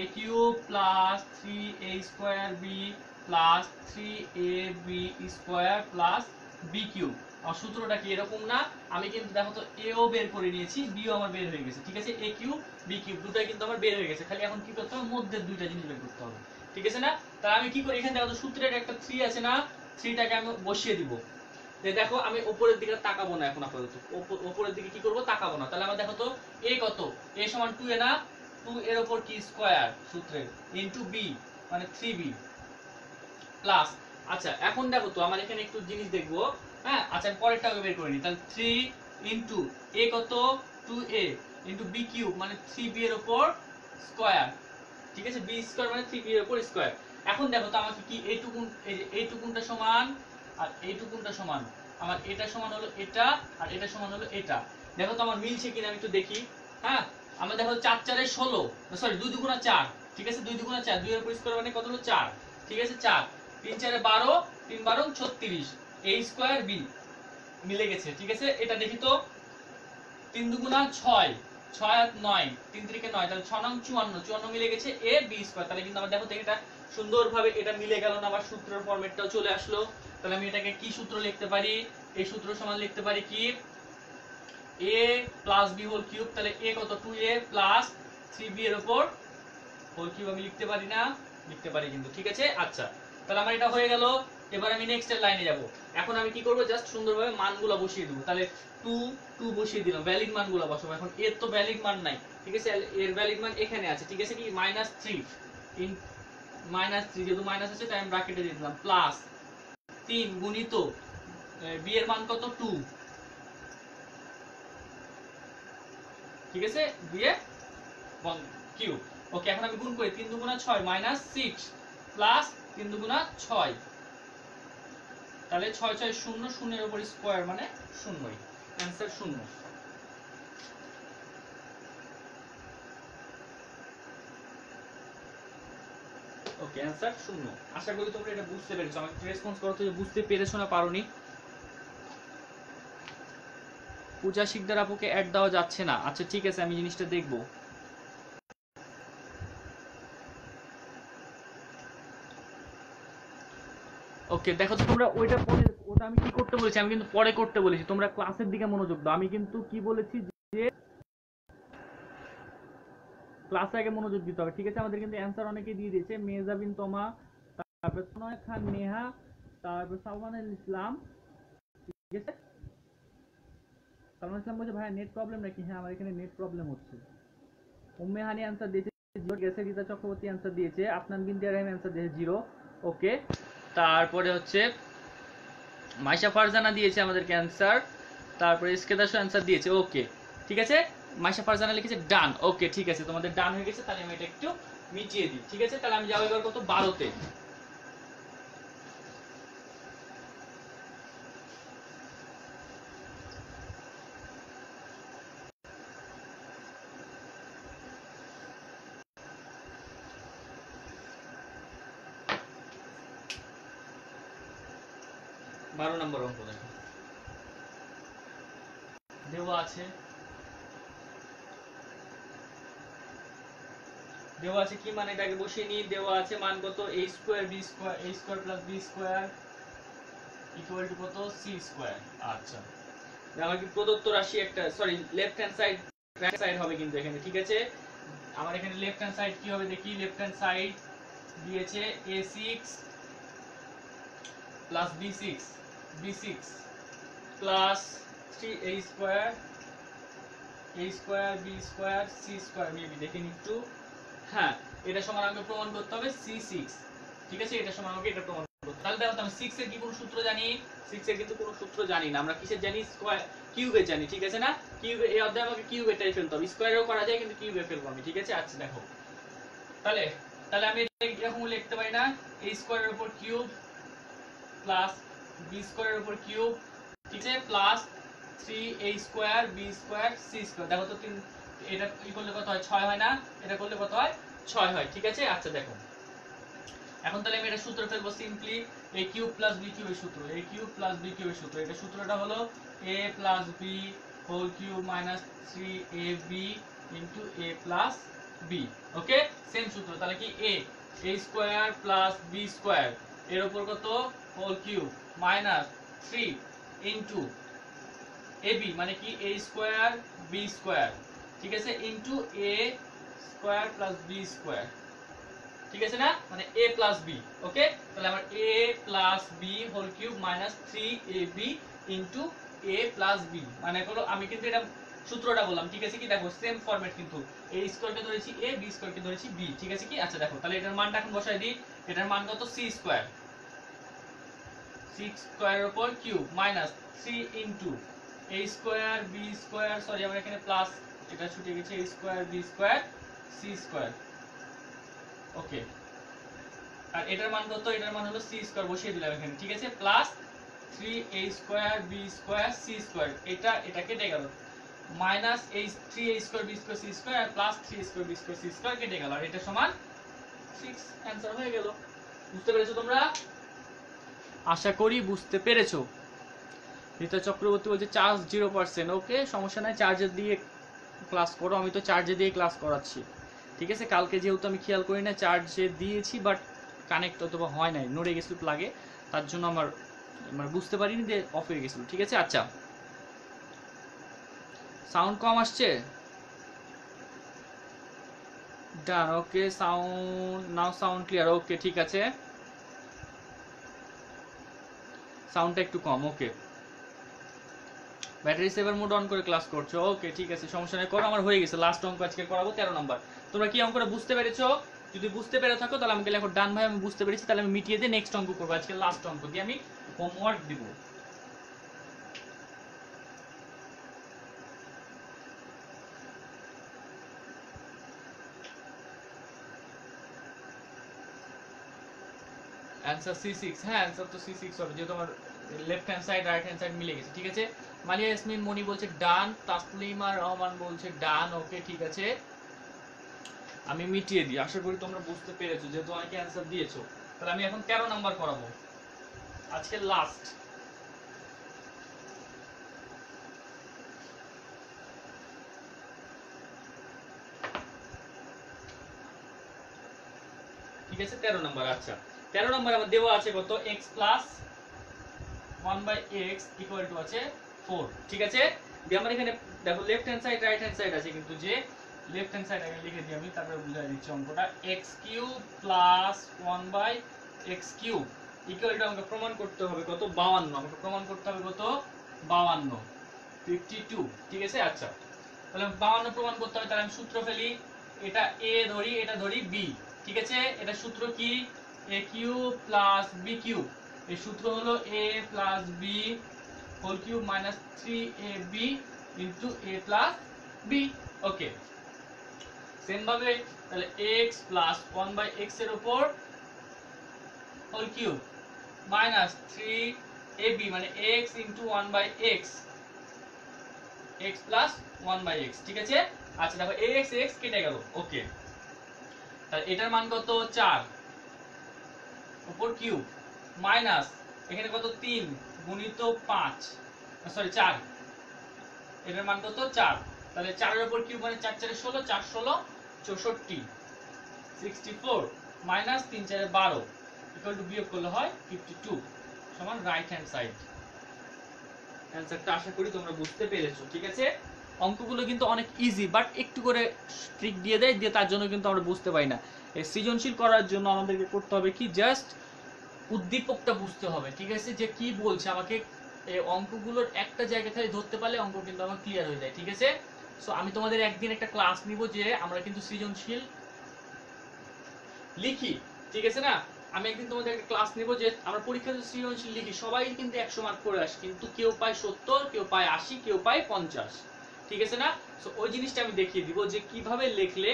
a cube plus three A square B plus three A B square plus B cube আমার সূত্রটা কি এরকম না? আমি কিন্তু দেখো তো এও বের করে নিয়েছি বিও আমার বের হয়ে গেছে, ঠিক আছে? এ কিউব বি কিউব দুটাই কিন্তু আমার বের হয়ে গেছে। খালি এখন কি করতে হবে? মধ্যে দুইটা জিনিস বের করতে হবে, ঠিক আছে না? তাহলে আমি কি করি? এখানে দেখো সূত্রের একটা থ্রি আছে না? থ্রিটাকে আমি বসিয়ে দিব। যে দেখো আমি উপরের দিকে তাকাবো না এখন আপাতত। উপরের দিকে কি করব? তাকাবো না। তাহলে আমার দেখো তো, এ কত? এ সমান টু এ না? টু এর উপর কি স্কোয়ার সূত্রের? ইনটু বি মানে থ্রি বি প্লাস আচ্ছা এখন দেখো তো, আমার এখানে একটু জিনিস দেখব। হ্যাঁ আচ্ছা আমি পরেরটাকে বের করে নিই। তাহলে থ্রি ইনটু এ কত? Two A into B cube মানে থ্রি বি এর উপর স্কোয়ার ঠিক আছে? বি স্কোয়ার মানে থ্রি বি এর উপর স্কোয়ার এখন দেখো তো, আমাকে কি এইটুকুন এইটুকুনটা সমান আর এইটুকুনটা সমান? আমার এটা সমান হলো এটা, আর এটা সমান হলো এটা। দেখো তো আমার মিলছে কিনা আমি একটু দেখি। হ্যাঁ? আমরা দেখো চার চারে ষোলো। সরি দুই দুগুণা চার। ঠিক আছে? দুই দুগুণা চার। দুই স্কোয়ার মানে কত হলো? চার। ঠিক আছে? চার। তিন চারে বারো, তিন বারো, ছত্রিশ। এ স্কোয়ার বি মিলে গেছে। ঠিক আছে? এটা দেখি তো। তিন দুগুণা ছয়। ছয় আর নয়। তিন তিরিকে নয়। তাহলে ছ নং চুয়ান্ন। চুয়ান্ন মিলে গেছে এ বি স্কোয়ার। তাহলে কিন্তু আমার দেখো এটা সুন্দরভাবে এটা মিলে গেল না আবার সূত্রের ফরম্যাটটাও চলে আসলো। তাহলে আমি এটাকে কি সূত্র লিখতে পারি? এই সূত্র সমান লিখতে পারি কি? A plus B whole cube তাহলে এ কত? Two A plus three B এর উপর হোল কিউব আমি লিখতে পারি না। লিখতে পারি কিন্তু, ঠিক আছে? আচ্ছা তাহলে আমার এটা হয়ে গেল। এবার আমি নেক্সট এর লাইনে যাব। এখন আমি কি করব? জাস্ট সুন্দরভাবে মানগুলো বসিয়ে দেবো। তাহলে টু টু বসিয়ে দিলাম ভ্যালিড মানগুলো বসাবো। এখন এর তো ভ্যালিড মান নাই, ঠিক আছে? এর ভ্যালিড মান এখানে আছে, ঠিক আছে কি? Minus three in minus three যেহেতু মাইনাস আছে, তাই আমি ব্র্যাকেটে দিয়ে দিলাম প্লাস তিন গুণিত বি এর মান কত? টু ঠিক আছে? দিয়ে কিউ ওকে এখন আমি গুণ করি, তিন দুগুণা ছয় মাইনাস সিক্স প্লাস তিন দুগুণা ছয়। তাহলে ছয় ছয়, শূন্য, শূন্যের উপর স্কোয়ার মানে শূন্যই অ্যান্সার শূন্য। ওকে অ্যান্সার শূন্য। আশা করি তোমরা এটা বুঝতে পেরেছ। আমাকে রেসপন্স করো যে বুঝতে পেরেছ না পারোনি? পূজা শিকদার আপুকে অ্যাড দেওয়া যাচ্ছে না। আচ্ছা ঠিক আছে, আমি জিনিসটা দেখব। ওকে দেখো তো তোমরা ওইটা পরে, ওটা আমি কি করতে বলেছি? আমি কিন্তু পরে করতে বলেছি। তোমরা ক্লাসের দিকে মনোযোগ দাও। আমি কিন্তু কি বলেছি যে ক্লাসে আগে মনোযোগ দিতে হবে। ঠিক আছে? আমাদের কিন্তু অ্যান্সার অনেকেই দিয়ে দিয়েছে। মেজাবিন তোমা, তারপর সোনয় খান, নেহা, তারপর সালমান আল ইসলাম। ঠিক আছে? সালমান ইসলাম বলছে ভাই নেট প্রবলেম নাকি? হ্যাঁ আমার এখানে নেট প্রবলেম হচ্ছে। উম্মে হানি অ্যান্সার দিয়েছে, জিরো। গেছে রীতা চক্রবর্তী অ্যান্সার দিয়েছে। আপনার বিন রহিম অ্যান্সার দিয়েছে, জিরো। ওকে তারপরে হচ্ছে, মাইশা ফারজানা দিয়েছে আমাদেরকে অ্যান্সার তারপরে ইসকেদাসও অ্যান্সার দিয়েছে ওকে ঠিক আছে? মাইশা ফারজানা লিখেছে ডান। ওকে, ঠিক আছে, তোমাদের ডান হয়ে গেছে, তাহলে আমি এটা একটু মিটিয়ে দিই, ঠিক আছে? তাহলে আমি যাব এবার কত? বারোতে। বারো নম্বর অঙ্ক দেখো। দেওয়া আছে। দেওয়া আছে কি মানে এটাকে বসিয়ে নিই দেওয়া আছে মান কত? A square b square a square plus b square equal to কত? C স্কোয়ার আচ্ছা। আমার কি প্রদত্ত রাশি একটা sorry left hand side right side হবে কিন্তু এখানে, ঠিক আছে? আমার এখানে লেফট হ্যান্ড সাইড কি হবে দেখি? লেফট হ্যান্ড সাইড দিয়েছে a6 plus b6 b6 plus 3a square a square b square c square maybe দেখে নিই একটু। হ্যাঁ এটা সমান আমাকে প্রমাণ করতে হবে c6 ঠিক আছে? এটা সমান আমাকে এটা প্রমাণ করতে তাহলে দেখো আমি 6 এর কি কোনো সূত্র জানি? 6 এর কিন্তু কোনো সূত্র জানি না। আমরা কিসের জানি? স্কয়ার কিউবের জানি, ঠিক আছে না? কিউব এই অধ্যায়ে আমাকে কিউবেটাই ফেলতে হবে। স্কয়ারেও করা যায়, কিন্তু কিউবে ফেলব আমি, ঠিক আছে? আচ্ছা দেখো। তাহলে তাহলে আমি এটা এরকম লিখতে পারি না। a স্কয়ারের উপর কিউব প্লাস b স্কয়ারের উপর কিউব ঠিক আছে? Plus three 3a square b square c square দেখো তো তিন এটা কি করলে কত হয়? 6 হয় না? এটা করলে কত হয়? 6 হয়, ঠিক আছে? আচ্ছা দেখো। এখন তাহলে আমি এটা সূত্র ফেলব simply a cube plus b কিউবের সূত্র। a কিউব প্লাস b কিউবের সূত্র। এটা সূত্রটা হলো a plus b whole cube minus 3ab into a plus b okay same সূত্র, তাহলে কি a? a square plus b square এর উপর কত? Whole cube minus three 3 into ab মানে কি? a স্কয়ার b স্কয়ার ঠিক আছে into a square plus B square ঠিক আছে না? মানে a প্লাস b ওকে তাহলে আমার a plus B whole cube minus three A B into A plus B মানে হলো আমি কিন্তু এটা সূত্রটা বললাম, ঠিক আছে কি? দেখো সেম ফরম্যাট কিন্তু a স্কয়ারকে ধরেছি a, b স্কয়ারকে ধরেছি বি ঠিক আছে কি? আচ্ছা দেখো, তাহলে এটার মানটা এখন বসাই দিই। এটার মান কত? সি স্কয়ার c স্কয়ারের উপর cube minus three into a square b square sorry আমার এখানে প্লাস এটা ছুটে গেছে a square b square c square okay আর এটার মান কত? এটার মান হলো c স্কয়ার বসিয়ে দিলাম এখানে, ঠিক আছে? Plus 3a square b square c square এটা এটা কেটে গেল। মাইনাস এই 3a square b square c square আর plus 3a square b square c square কেটে গেল। আর এটা সমান 6 অ্যানসার হয়ে গেল। বুঝতে পেরেছ তোমরা? আশা করি বুঝতে পেরেছ। রিতা চক্রবর্তী বলছে চার্জ জিরো পার্সেন্ট ওকে সমস্যা নাই চার্জার দিয়ে ক্লাস করো, আমি তো চার্জে দিয়ে ক্লাস করাচ্ছি। ঠিক আছে? কালকে যেহেতু আমি খেয়াল করি না চার্জে দিয়েছি বাট কানেক্ট অথবা হয় নাই, নড়ে গেছিল প্লাগে তার জন্য আমার মানে বুঝতে পারিনি যে অফ হয়ে গেছিল। ঠিক আছে? আচ্ছা। সাউন্ড কম আসছে? Done okay sound now sound clear okay ঠিক আছে। সাউন্ডটা একটু কম okay battery saver mode on করে ক্লাস করছ। ওকে ঠিক আছে, সমস্যা নেই, করো, আমার হয়ে গেছে। লাস্ট অঙ্ক আজকে করাবো, তেরো নাম্বার। তোমরা কি অঙ্কটা বুঝতে পেরেছ? যদি বুঝতে পেরে থাকো, তাহলে আমাকে লেখো, ডান ভাই, আমি বুঝতে পেরেছি, তাহলে আমি মিটিয়ে দিয়ে নেক্সট অঙ্ক করব। আজকে লাস্ট অঙ্ক, দিয়ে আমি হোমওয়ার্ক দিব। অ্যান্সার সি সিক্স হ্যাঁ অ্যান্সার তো সি সিক্স হবে, যেহেতু আমার left hand side right hand side মিলে গেছে, ঠিক আছে? মালিয়া ইয়াসমিন মনি বলছে, ডান। তাসলিমা রহমান বলছে, ডান। ওকে, ঠিক আছে। আমি মিটিয়ে দিই। আশা করি তোমরা বুঝতে পেরেছ, যেহেতু অনেকে অ্যান্সার দিয়েছ। তাহলে আমি এখন তেরো নাম্বার করাবো আজকে লাস্ট ঠিক আছে, তেরো নাম্বার আচ্ছা। তেরো নাম্বার আমার দেওয়া আছে কত? X plus one by x equal to আছে ফোর ঠিক আছে? দিয়ে আমার এখানে, দেখো left hand side right hand side আছে, কিন্তু যে লেফট হ্যান্ড সাইড আগে লিখে দিই আমি, তারপরে বুঝাই দিচ্ছি অঙ্কটা। X cube plus one by x cube equal to আমাকে প্রমাণ করতে হবে কত? বাউান্ন। আমাকে প্রমাণ করতে হবে কত? বাউান্ন। ফিফটি টু ঠিক আছে? আচ্ছা। তাহলে বাউান্ন প্রমাণ করতে হবে, তাহলে আমি সূত্র ফেলি। এটা এ ধরি, এটা ধরি বি ঠিক আছে? এটা সূত্র কি? A cube plus b cube এই সূত্র হলো a plus b minus three a b into a plus b okay same ভাবে, তাহলে এক্স প্লাস ওয়ান বাই এক্সের উপর মাইনাস থ্রি এ বি মানে x into one by x x plus one by x ঠিক আছে? আচ্ছা দেখো x x কেটে গেল। ওকে তাহলে এটার মান কত? চার। উপর কিউব মাইনাস এখানে কত? তিন। গুণিত পাঁচ। সরি চার। এটার মান কত? চার। তাহলে চারের উপর কিউব মানে চার চারে ষোলো? চার ষোলো, চৌষট্টি। সিক্সটি ফোর মাইনাস তিন চারে বারো ইকুয়াল টু বিয়োগ করলে হয় ফিফটি টু সমান রাইট হ্যান্ড সাইড অ্যান্সারটা আশা করি তোমরা বুঝতে পেরেছ, ঠিক আছে? অঙ্কগুলো কিন্তু অনেক ইজি বাট একটু করে ট্রিক দিয়ে দেয়, দিয়ে তার জন্য কিন্তু আমরা বুঝতে পারি না। সৃজনশীল করার জন্য আমাদেরকে করতে হবে কি? জাস্ট উদ্দীপকটা বুঝতে হবে, ঠিক আছে? যে কি বলছে, আমাকে অঙ্কগুলোর একটা জায়গা খালি ধরতে পারলে অঙ্ক কিন্তু আমার ক্লিয়ার হয়ে যায়, ঠিক আছে? সো আমি তোমাদের একদিন একটা ক্লাস নিব যে আমরা কিন্তু সৃজনশীল লিখি, ঠিক আছে না? আমি একদিন তোমাদের একটা ক্লাস নিব যে আমরা পরীক্ষাতে সৃজনশীল লিখি, সবাই কিন্তু একশো মার্ক করে আসে, কিন্তু কেউ পায় সত্তর, কেউ পায় আশি, কেউ পায় পঞ্চাশ, ঠিক আছে না? সো ওই জিনিসটা আমি দেখিয়ে দিব যে কীভাবে লিখলে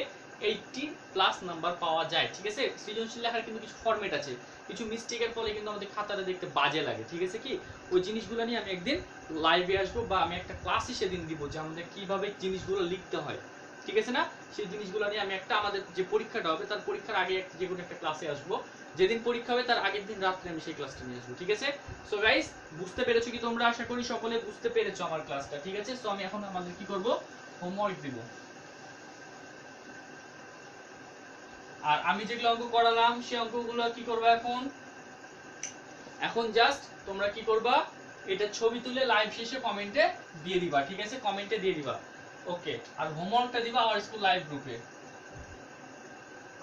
এইটটি প্লাস নাম্বার পাওয়া যায়, ঠিক আছে? সৃজনশীল লেখার কিন্তু কিছু ফরম্যাট আছে। কিছু মিস্টেকের ফলে কিন্তু আমাদের খাতাটা দেখতে বাজে লাগে, ঠিক আছে কি? ওই জিনিসগুলো নিয়ে আমি একদিন লাইভে আসব বা আমি একটা ক্লাসই সেদিন দিব যে আমাদের কীভাবে জিনিসগুলো লিখতে হয়, ঠিক আছে না? সেই জিনিসগুলো নিয়ে আমি একটা আমাদের যে পরীক্ষাটা হবে, তার পরীক্ষার আগে যে কোনো একটা ক্লাসে আসব। যেদিন পরীক্ষা হবে তার আগের দিন রাত্রে আমি সেই ক্লাসটা নিয়ে আসব, ঠিক আছে? সো গাইস বুঝতে পেরেছ কি তোমরা? আশা করি সকলে বুঝতে পেরেছ আমার ক্লাসটা ঠিক আছে? সো আমি এখন আমাদের কি করব? হোমওয়ার্ক দিব। আর আমি যেগুলো অঙ্ক করালাম, সেই অঙ্কগুলো কি করব এখন? এখন জাস্ট তোমরা কি করবা? এটা ছবি তুলে লাইভ শেষে কমেন্টে দিয়ে দিবা, ঠিক আছে? কমেন্টে দিয়ে দিবা। ওকে আর হোমওয়ার্কটা দিবা আমার স্কুল লাইভ গ্রুপে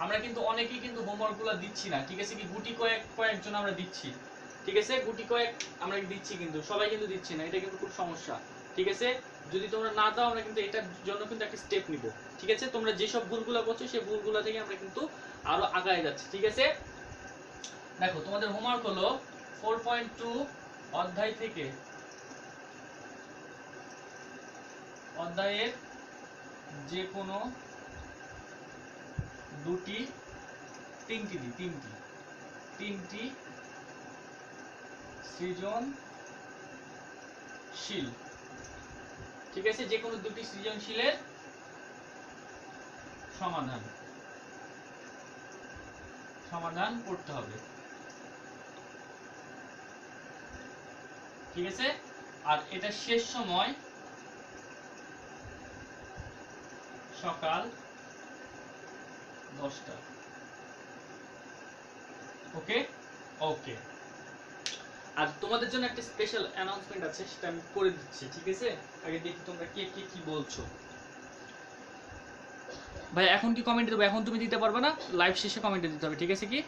আমরা কিন্তু অনেকেই কিন্তু হোমওয়ার্কগুলো দিচ্ছি না, ঠিক আছে কি? গুটি কয়েক, কয়েকজন আমরা দিচ্ছি, ঠিক আছে? গুটি কয়েক আমরা দিচ্ছি কিন্তু, সবাই কিন্তু দিচ্ছি না, এটা কিন্তু খুব সমস্যা, ঠিক আছে? যদি তোমরা না দাও, আমরা কিন্তু এটার জন্য কিন্তু একটা স্টেপ নিব। ঠিক আছে? তোমরা যেসব ভুলগুলো করছ, সেই ভুলগুলো থেকে আমরা কিন্তু আরও আগায় যাচ্ছি। ঠিক আছে? দেখো, তোমাদের হোমওয়ার্ক হলো ফোর পয়েন্ট টু অধ্যায় থেকে। অধ্যায়ের যে কোনো দুটি, তিনটি দি তিনটি। তিনটি সৃজনশীল। ঠিক আছে? যে কোনো দুটি সৃজনশীলের সমাধান। সমাধান করতে হবে। ঠিক আছে? আর এটা শেষ সময়। সকাল দশটা। ওকে? ওকে। আর তোমাদের জন্য একটা স্পেশাল অ্যানাউন্সমেন্ট আছে, সেটা আমি করে দিচ্ছি, ঠিক আছে? আগে দেখি তোমরা কে কে, কি বলছো। ভাই, এখন কি কমেন্ট দেবো? এখন তুমি দিতে পারবে না লাইভ শেষে কমেন্টে দিতে হবে, ঠিক আছে কি?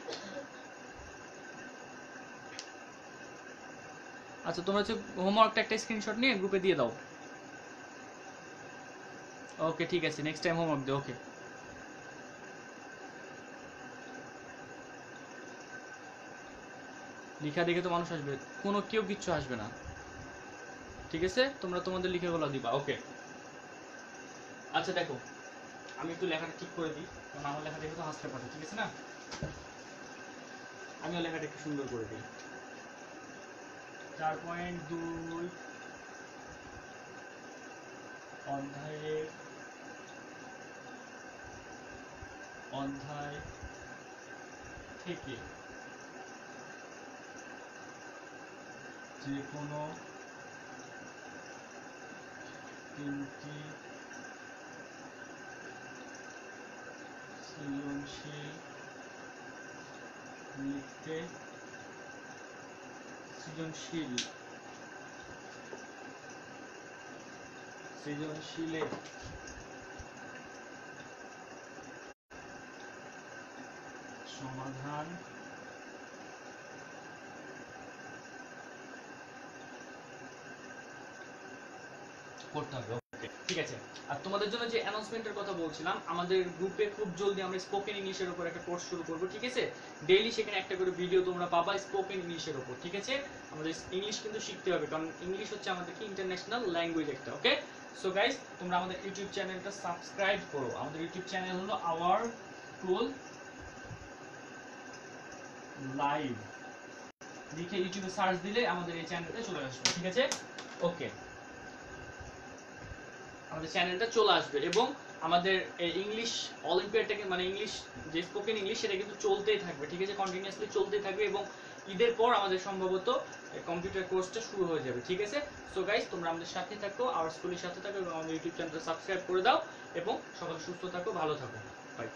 আচ্ছা তোমরা হচ্ছে হোমওয়ার্কটা একটা স্ক্রিনশট নিয়ে গ্রুপে দিয়ে দাও। ওকে ঠিক আছে নেক্সট টাইম হোমওয়ার্ক দিও ওকে লিখা দেখে তো মানুষ আসবে। কোনো কেউ কিচ্ছু আসবে না। ঠিক আছে? তোমরা তোমাদের লিখেগুলো দিবা, ওকে। আচ্ছা দেখো। আমি একটু লেখাটা ঠিক করে দিই কারণ আমার লেখা দেখে তো হাসতে পারে, ঠিক আছে না? আমিও লেখাটা একটু সুন্দর করে দিই। চার পয়েন্ট দুই অধ্যায়ের অধ্যায় থেকে যে কোনো তিনটি সৃজনশীল লিখতে সৃজনশীল সৃজনশীলে সমাধান করতে হবে ঠিক আছে? আর তোমাদের জন্য যে অ্যানাউন্সমেন্টের কথা বলছিলাম, আমাদের গ্রুপে খুব জলদি আমরা স্পোকেন ইংলিশের উপর একটা কোর্স শুরু করব, ঠিক আছে? ডেইলি সেখানে একটা করে ভিডিও তোমরা পাবা স্পোকেন ইংলিশের উপর ঠিক আছে? আমাদের ইংলিশ কিন্তু শিখতে হবে, কারণ ইংলিশ হচ্ছে আমাদের কি ইন্টারন্যাশনাল ল্যাঙ্গুয়েজ একটা ওকে সো গাইস তোমরা আমাদের ইউটিউব চ্যানেলটা সাবস্ক্রাইব করো। আমাদের ইউটিউব চ্যানেল হলো আওয়ার টুল লাইভ লিখে ইউটিউবে সার্চ দিলে আমাদের এই চ্যানেলটা চলে আসবে, ঠিক আছে? ওকে আমাদের চ্যানেলটা চলে আসবে এবং আমাদের ইংলিশ অলিম্পিয়াডটাকে মানে ইংলিশ যে স্পোকেন ইংলিশ সেটা কিন্তু চলতেই থাকবে, ঠিক আছে? কন্টিনিউয়াসলি চলতেই থাকবে এবং ঈদের পর আমাদের সম্ভবত কম্পিউটার কোর্সটা শুরু হয়ে যাবে, ঠিক আছে? সো গাইজ তোমরা আমাদের সাথে থাকো আওয়ার স্কুলের সাথে থাকো এবং আমাদের ইউটিউব চ্যানেলটা সাবস্ক্রাইব করে দাও এবং সকাল সুস্থ থাকো, ভালো থাকো। বাই